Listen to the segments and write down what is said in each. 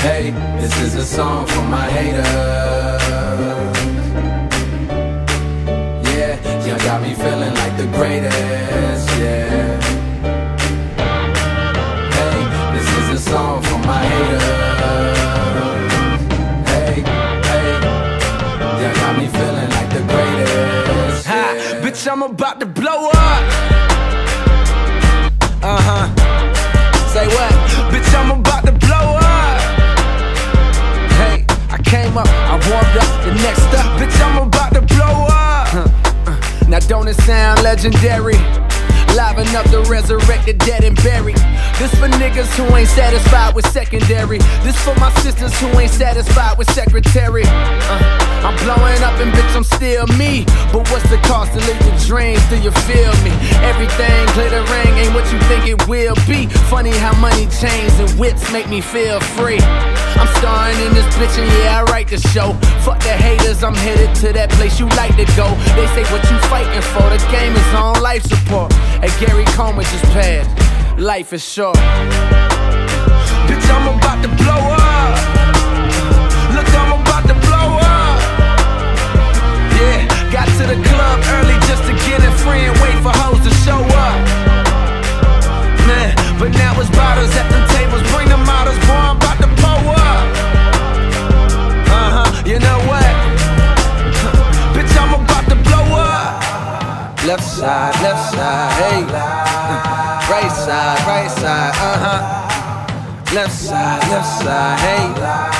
Hey, this is a song for my haters. Yeah, y'all got me feeling like the greatest. Bitch, I'm about to blow up. Uh huh. Say what? Bitch, I'm about to blow up. Hey, I came up, I warmed up. The next up, bitch, I'm about to blow up. Now don't it sound legendary? Liven up the resurrected, dead and buried. This for niggas who ain't satisfied with secondary. This for my sisters who ain't satisfied with secretary. Uh, I'm blowing up and bitch, I'm still me. But what's the cost to live your dreams? Do you feel me? Everything glittering ain't what you think it will be. Funny how money chains and whips make me feel free. I'm starring in this bitch and yeah, I write the show. Fuck the haters, I'm headed to that place you like to go. They say what you fighting for, the game is on life support. And Gary Coleman just passed. Life is short. Bitch, I'm about to blow up. Left side, left side, hey. Uh, right side, right side, uh huh. Left side, left side, hey.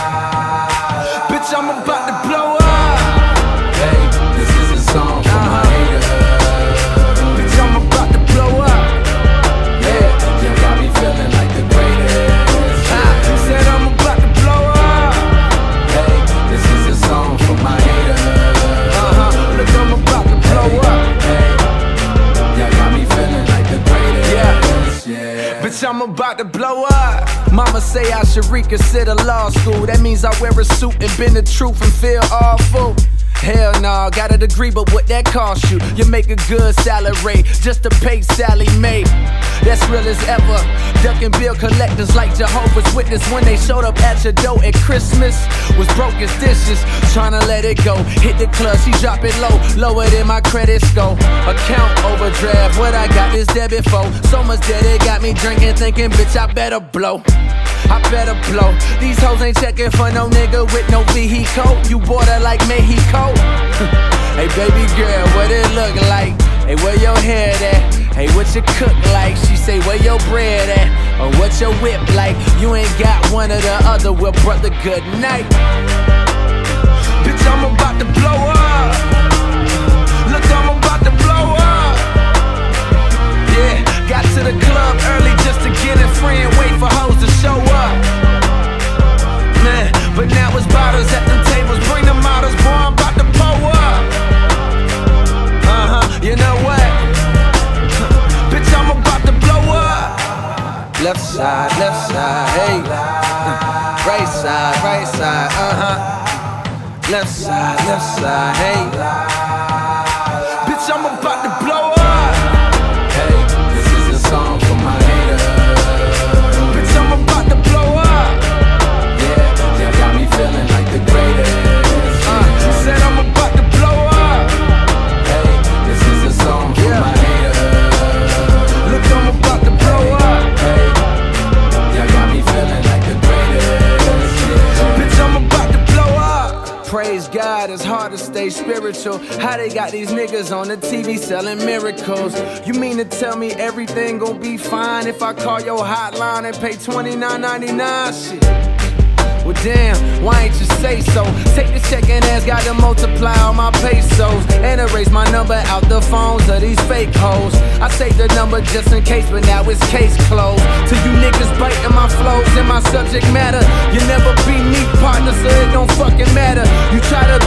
I'm about to blow up. Mama say I should reconsider law school. That means I wear a suit and bend the truth and feel awful. Hell nah, got a degree, but what that cost you? You make a good salary just to pay Sallie Mae. That's real as ever. Ducking bill collectors like Jehovah's Witness when they showed up at your door at Christmas. Was broke as dishes, tryna let it go. Hit the club, she drop it low, lower than my credit score. Account overdraft, what I got this debit for. So much debt it got me drinking, thinking, bitch, I better blow. I better blow. These hoes ain't checking for no nigga with no vehicle. You border like Mexico. hey, baby girl, what it look like? Hey, where your hair at? Hey, what you cook like? She say, where your bread at? Or what your whip like? You ain't got one or the other. Well, brother, good night. Bitch, I'm about to blow up. Look, I'm about to blow up. Yeah, got to the club early right side, right side, uh huh. Left side, left side, hey. Hard to stay spiritual. How they got these niggas on the TV selling miracles? You mean to tell me everything gon' be fine if I call your hotline and pay $29.99? Shit. Well, damn, why ain't you say so? Take the check and ask God to multiply all my pesos and erase my number out the phones of these fake hoes. I saved the number just in case, but now it's case closed. To you niggas biting my flows and my subject matter. You never be me, partner, so it don't fucking matter. You try to